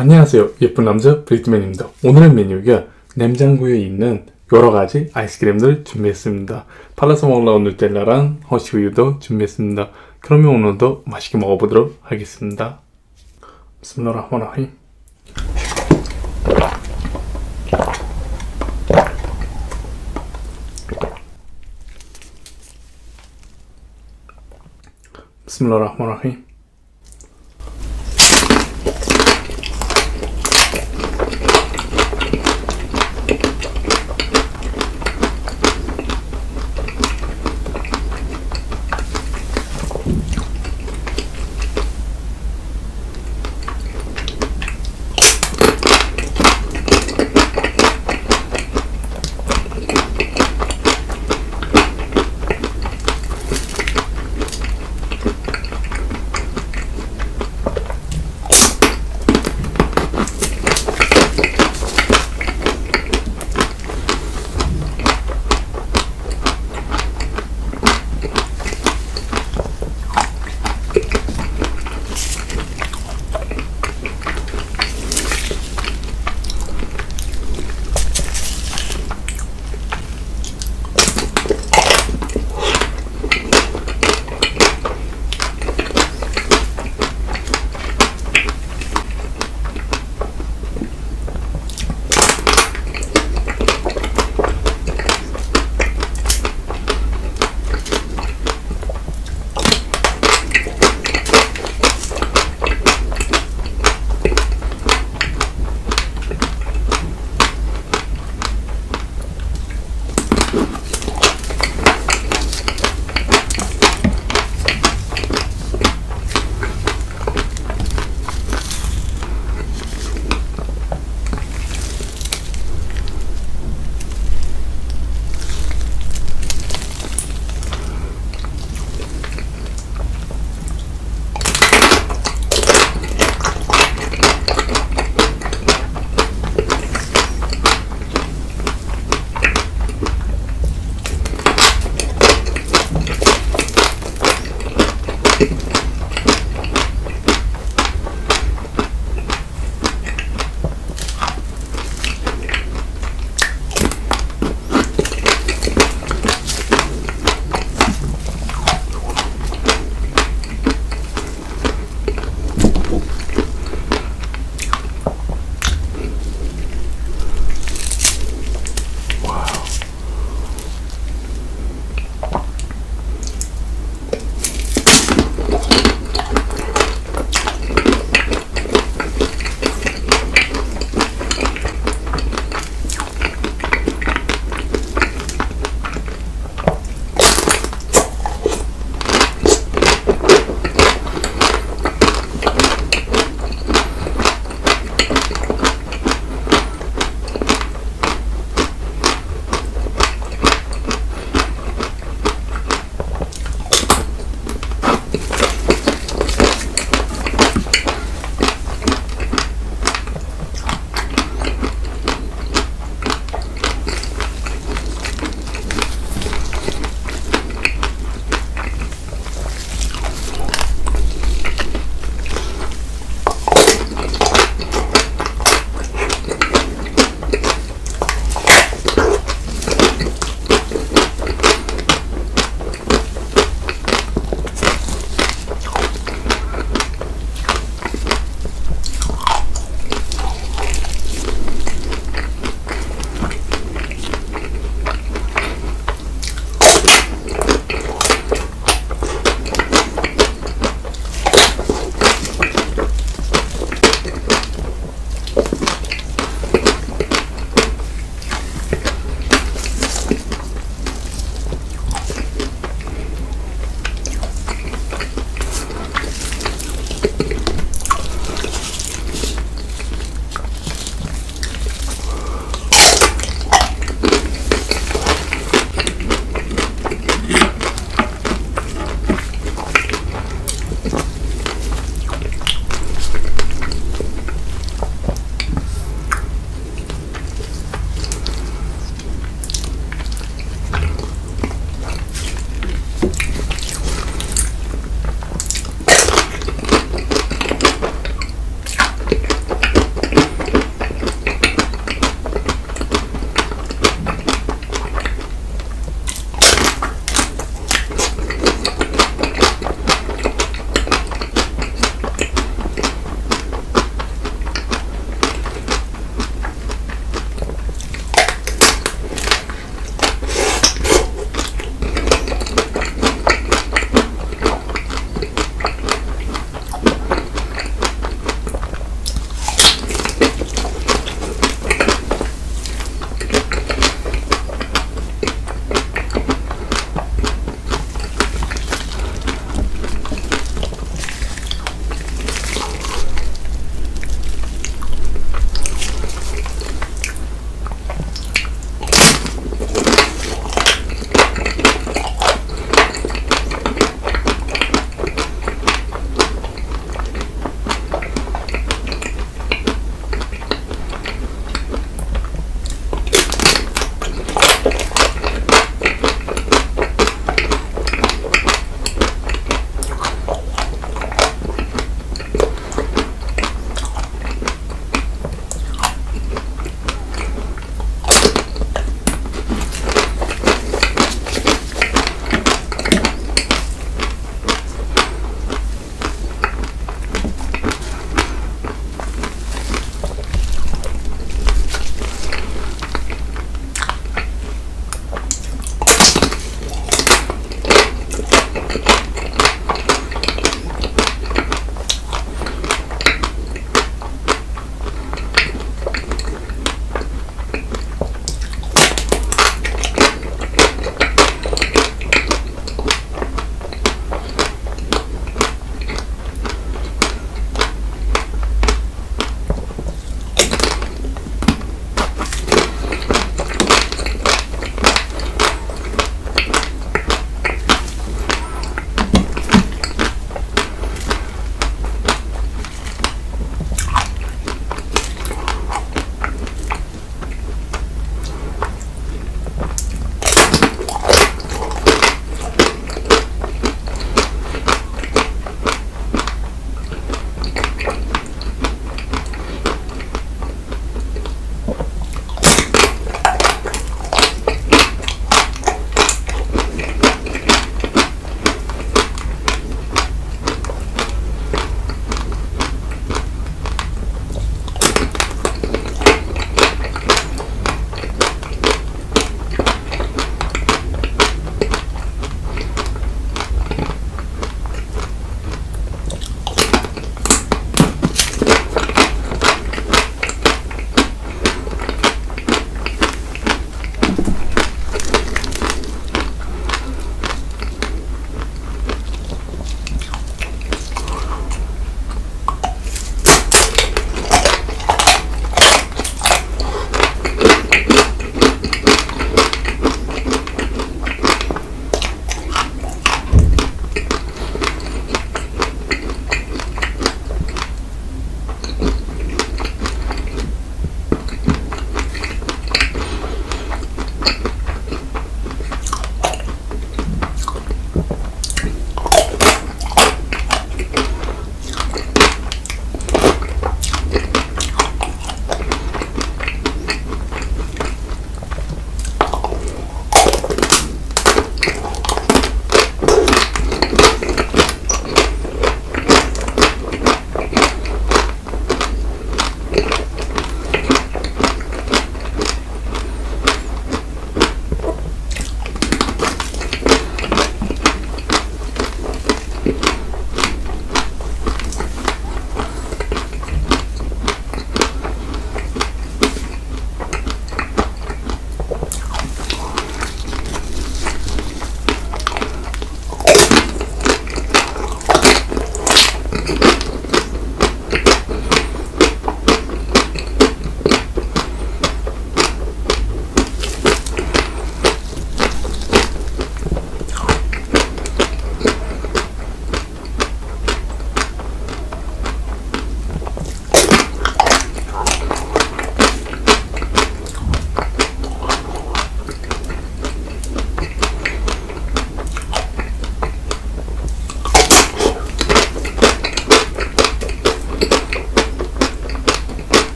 안녕하세요. 예쁜 남자 브리트맨입니다. 오늘의 메뉴가 냉장고에 있는 여러 가지 아이스크림들 준비했습니다. 팔라서 먹으러 누텔라랑 허쉬우유도 준비했습니다. 그러면 오늘도 맛있게 먹어보도록 하겠습니다. 비스밀라흐마니라힘. 비스밀라흐마니라힘.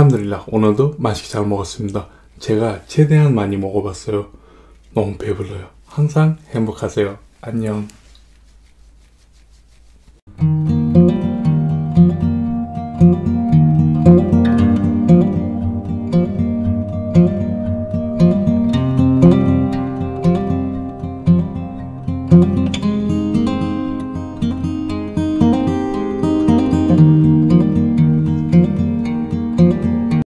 알함드릴라 오늘도 맛있게 잘 먹었습니다. 제가 최대한 많이 먹어봤어요. 너무 배불러요. 항상 행복하세요. 안녕.